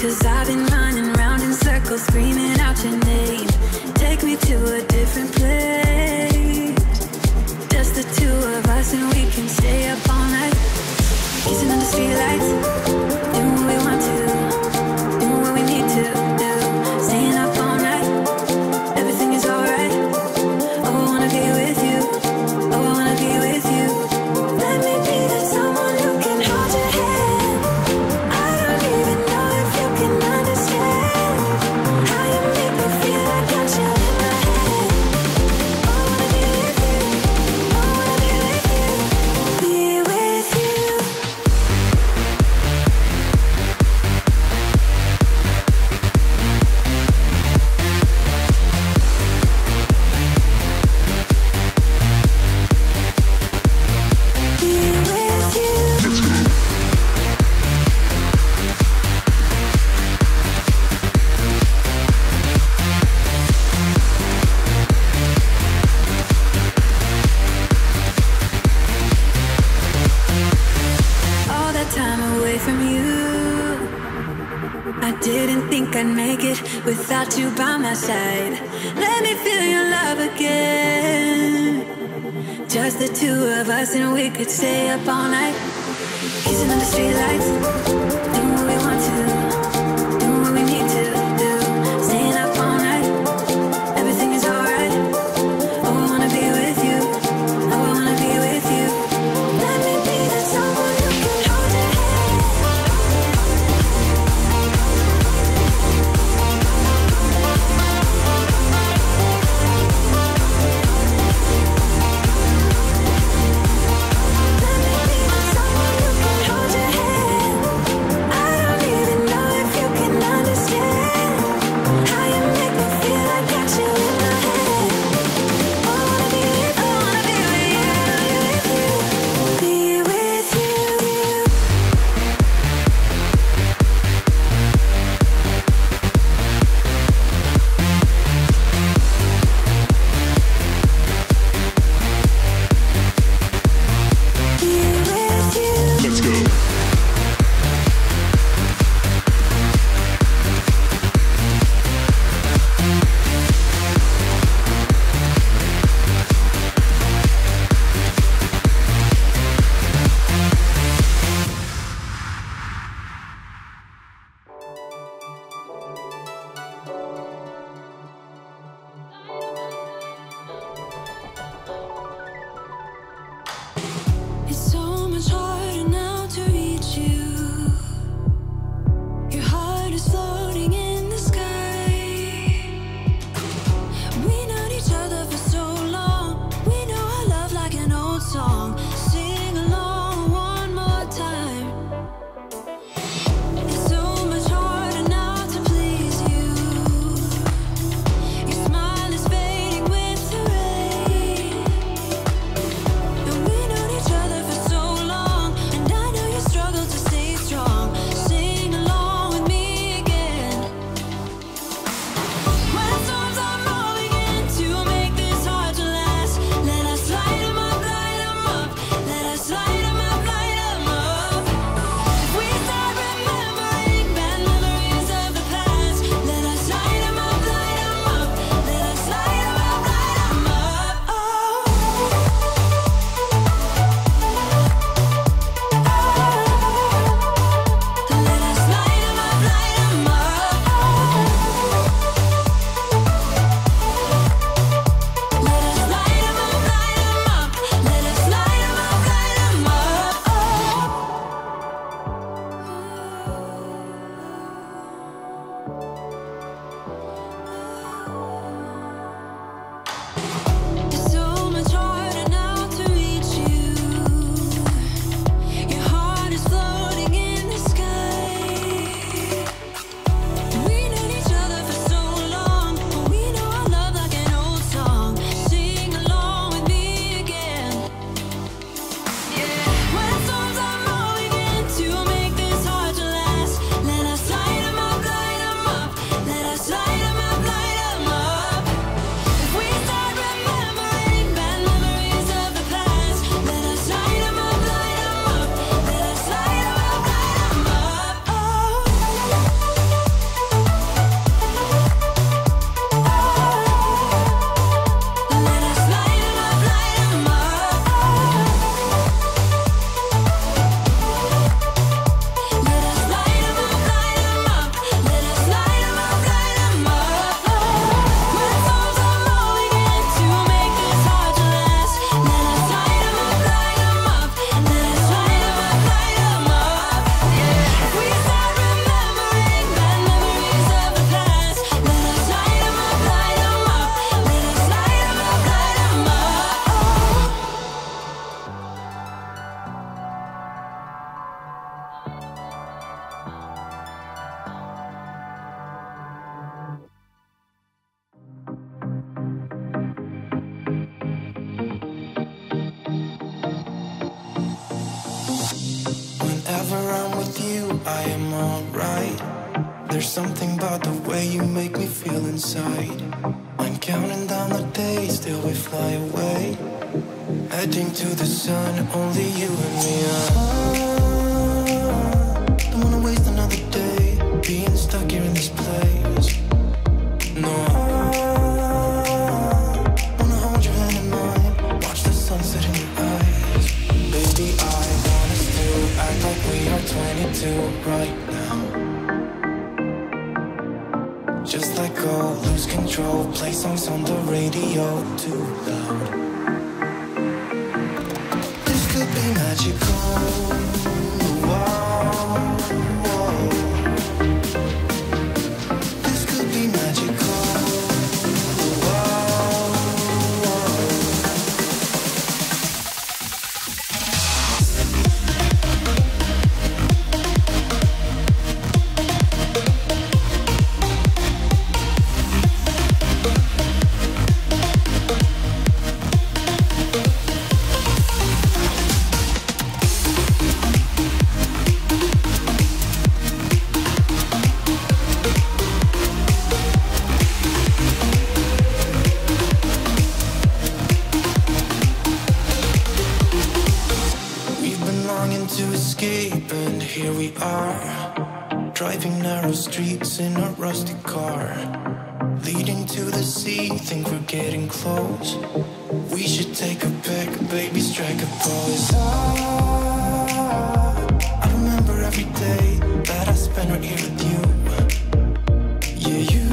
Cause I've been running round in circles, screaming out your name. Take me to a different place. Just the two of us, and we can stay up all night. Kissing under streetlights. the two of us and we could stay up all night. Kissing on the streetlights. Down the days till we fly away. Heading to the sun, only you and me. Ah, don't wanna waste another day being stuck here in this place. Lose control, play songs on the radio too loud. This could be magical. Wow, Driving narrow streets in a rusty car. Leading to the sea, think we're getting close. We should take a pic, baby, strike a pose. Ah, I remember every day that I spent right here with you. Yeah, you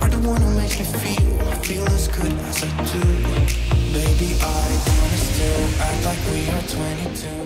are the one who makes me feel, feel as good as I do. Baby, I wanna still act like we are 22.